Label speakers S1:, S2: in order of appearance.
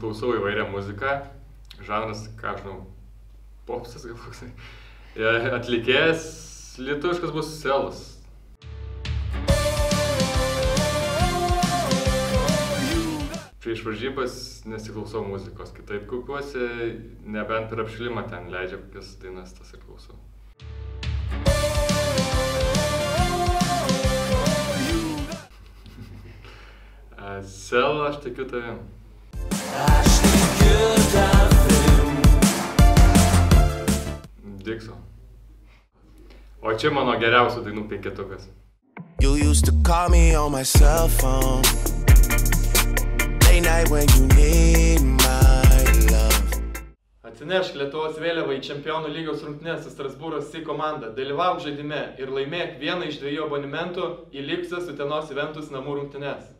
S1: klausau įvairią muziką, žanras, ką žinau, popsas gal koksai. Ir Atlikėjas lietuviškas bus Selas. Prieš varžybas nesiklausau muzikos, kitaip kukuosi, nebent per apšilimą ten leidžia kokias dainas, tas ir klausau. A, Sel,
S2: aš tikiu tavim.
S1: Dixo. O čia mano geriausių dainų penketukas.
S2: You used to call me on my cell phone. Late night when you need my love.
S3: Atsinešk Lietuvos vėliavą į Čempionų lygos rungtynės su Strasbūro SI komanda, dalyvauk žaidime ir laimėk vieną iš dviejų abonementų į likusias Utenos Juventus namų rungtynės.